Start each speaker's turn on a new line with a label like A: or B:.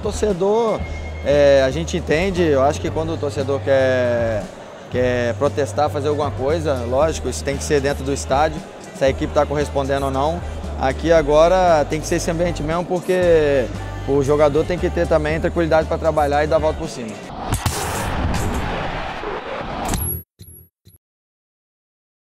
A: torcedor, é, a gente entende, eu acho que quando o torcedor quer, quer protestar, fazer alguma coisa, lógico, isso tem que ser dentro do estádio, se a equipe está correspondendo ou não. Aqui agora tem que ser esse ambiente mesmo, porque o jogador tem que ter também tranquilidade para trabalhar e dar a volta por cima.